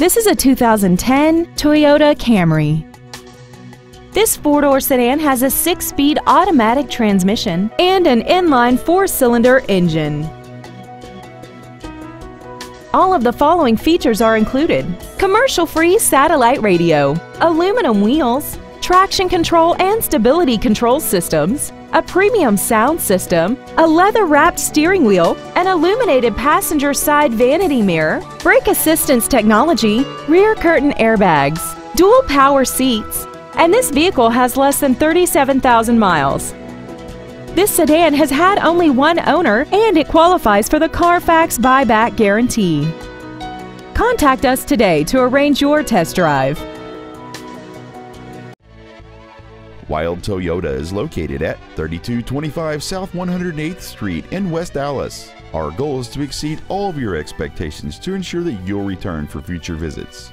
This is a 2010 Toyota Camry. This four-door sedan has a six-speed automatic transmission and an inline four-cylinder engine. All of the following features are included. Commercial-free satellite radio, aluminum wheels, traction control and stability control systems, a premium sound system, a leather-wrapped steering wheel, an illuminated passenger side vanity mirror, brake assistance technology, rear curtain airbags, dual power seats, and this vehicle has less than 37,000 miles. This sedan has had only one owner and it qualifies for the Carfax buyback guarantee. Contact us today to arrange your test drive. Wilde Toyota is located at 3225 South 108th Street in West Allis. Our goal is to exceed all of your expectations to ensure that you'll return for future visits.